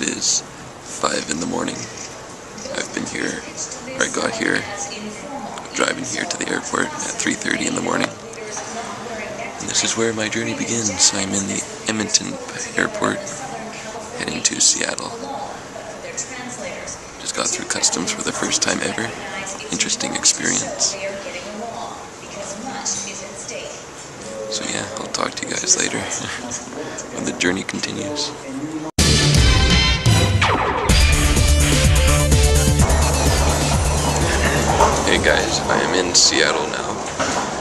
It is 5 in the morning. I've been here, or I got here, driving here to the airport at 3.30 in the morning. And this is where my journey begins. I'm in the Edmonton airport, heading to Seattle. Just got through customs for the first time ever. Interesting experience. So yeah, I'll talk to you guys later when the journey continues. Guys, I am in Seattle now.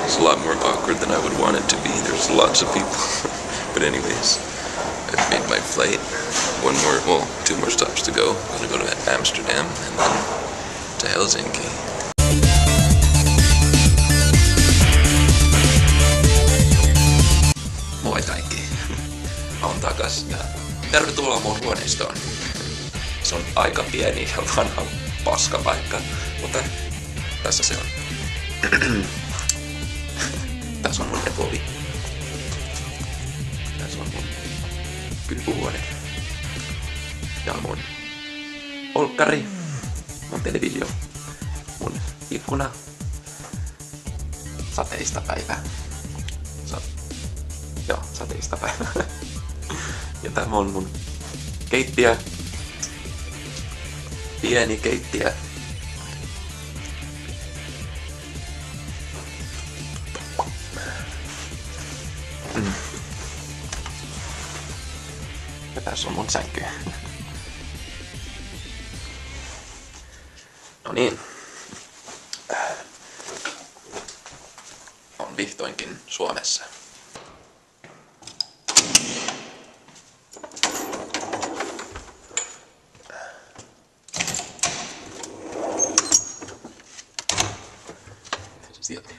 It's a lot more awkward than I would want it to be. There's lots of people. but anyways, I've made my flight. One more, well, two more stops to go. I'm gonna go to Amsterdam and then to Helsinki. Moi kaikki. Olen takas ja tervetuloa mun huoneistoon. Se on aika pieni ja vanha paskapaikka, mutta tässä se on. Tässä on mun lepovi. Tässä on mun kylpyhuone. Ja mun olkkari. Mun televisio. Mun ikkuna. Sateista päivää. Sa- Joo, sateista päivää. Ja tämä on mun keittiö. Pieni keittiö. Tässä on mun sänky. No niin. On vihdoinkin Suomessa. Sieltä.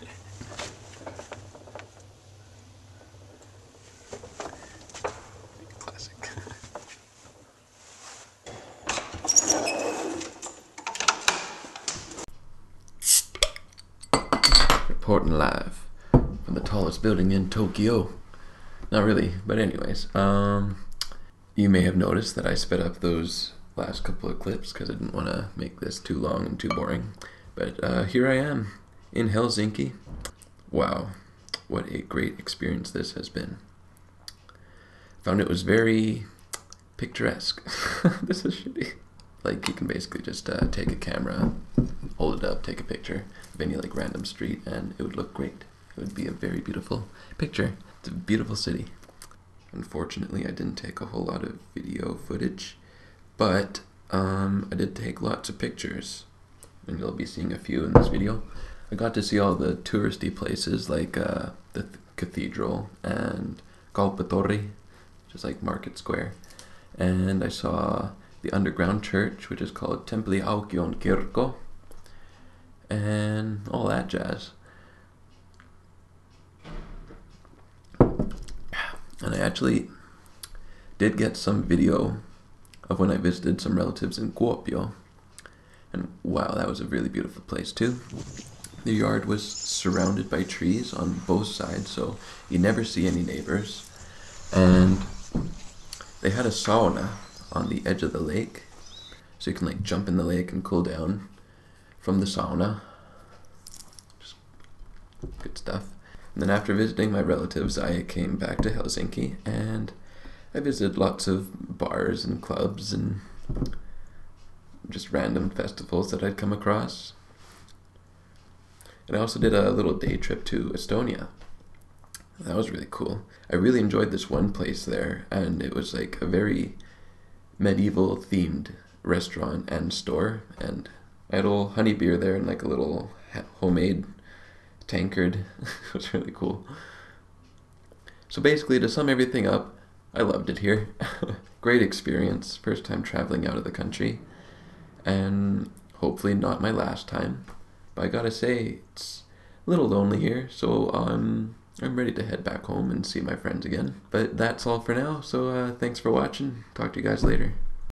Reporting live from the tallest building in Tokyo. Not really, but anyways, um, you may have noticed that I sped up those last couple of clips because I didn't want to make this too long and too boring. But uh, here I am in Helsinki. Wow, what a great experience this has been. Found it was very picturesque. this is shitty. Like you can basically just uh, take a camera, hold it up, take a picture of any like random street, and it would look great. It would be a very beautiful picture. It's a beautiful city. Unfortunately, I didn't take a whole lot of video footage, but um, I did take lots of pictures, and you'll be seeing a few in this video. I got to see all the touristy places like uh, the th- cathedral and Kauppatori, which is like Market Square, and I saw the underground church, which is called Templi Aukion Kirko, and all that jazz. And I actually did get some video of when I visited some relatives in Kuopio. And wow, that was a really beautiful place too. The yard was surrounded by trees on both sides, so you never see any neighbors. And they had a sauna on the edge of the lake, so you can like jump in the lake and cool down from the sauna. Just good stuff. And then after visiting my relatives, I came back to Helsinki and I visited lots of bars and clubs and just random festivals that I'd come across. And I also did a little day trip to Estonia. That was really cool. I really enjoyed this one place there, and it was like a very medieval themed restaurant and store. And I had a little honey beer there and like a little homemade tankard. it was really cool. So basically, to sum everything up, I loved it here. Great experience, first time traveling out of the country, and hopefully not my last time. But I gotta say, it's a little lonely here, so um, I'm ready to head back home and see my friends again. But that's all for now, so uh, thanks for watching. Talk to you guys later.